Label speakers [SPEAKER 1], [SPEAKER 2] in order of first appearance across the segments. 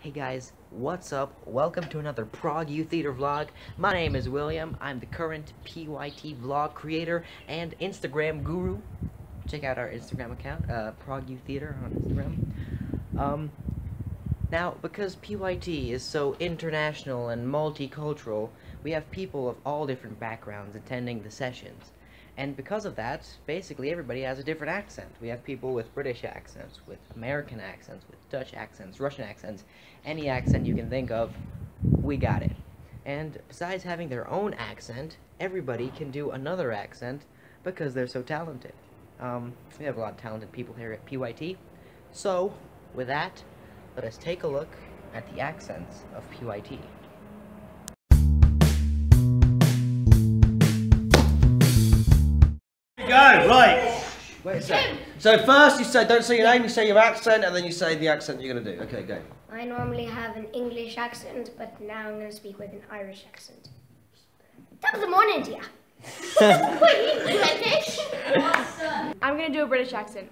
[SPEAKER 1] Hey guys, what's up? Welcome to another Prague Youth Theater vlog. My name is William. I'm the current PYT vlog creator and Instagram guru. Check out our Instagram account, uh, Prague Youth Theater on Instagram. Um, now, because PYT is so international and multicultural, we have people of all different backgrounds attending the sessions. And because of that, basically everybody has a different accent. We have people with British accents, with American accents, with Dutch accents, Russian accents, any accent you can think of, we got it. And besides having their own accent, everybody can do another accent because they're so talented. Um, we have a lot of talented people here at PYT. So, with that, let us take a look at the accents of PYT.
[SPEAKER 2] Right.
[SPEAKER 1] Wait a second.
[SPEAKER 2] So first you say, don't say your name, you say your accent, and then you say the accent you're going to do. Okay, go.
[SPEAKER 3] I normally have an English accent, but now I'm going to speak with an Irish accent. Top of the morning to ya. British.
[SPEAKER 4] I'm gonna do a British accent.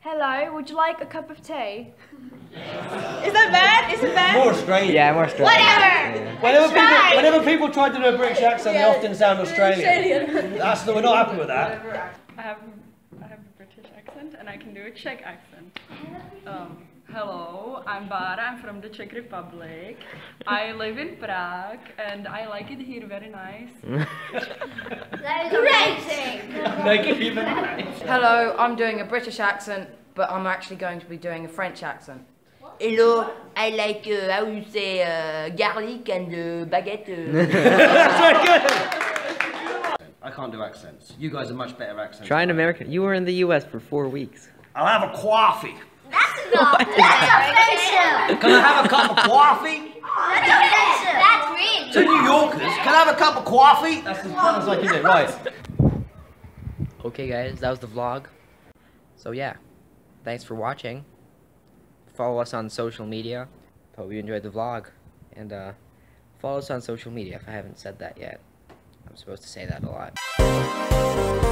[SPEAKER 4] Hello, would you like a cup of tea? Is that bad? Is it bad?
[SPEAKER 2] More Australian.
[SPEAKER 1] Yeah, more Australian.
[SPEAKER 3] Whatever.
[SPEAKER 2] Whenever people, whenever people try to do a British accent, they often sound Australian. Australian. That's the, we're not happy with that.
[SPEAKER 5] I have I have a British accent and I can do a Czech accent. Um, hello, I'm Bára. I'm from the Czech Republic. I live in Prague and I like it here very nice.
[SPEAKER 3] That is amazing.
[SPEAKER 2] Make it even nice.
[SPEAKER 6] Hello, I'm doing a British accent, but I'm actually going to be doing a French accent. Hello, I like uh, how you say uh, garlic and uh, baguette. uh.
[SPEAKER 2] That's very good. I can't do accents. You guys are much better accents.
[SPEAKER 1] Try an American. You were in the U.S. for four weeks.
[SPEAKER 2] I'll have a coffee.
[SPEAKER 3] That's not. That's offensive.
[SPEAKER 2] Can I have a cup of coffee?
[SPEAKER 3] That's offensive. That's rude.
[SPEAKER 2] To New Yorkers, can I have a cup of coffee? That's as fun as I can do. Right.
[SPEAKER 1] Okay, guys, that was the vlog. So yeah, thanks for watching. Follow us on social media. Hope you enjoyed the vlog, and uh, follow us on social media if I haven't said that yet. I'm supposed to say that a lot.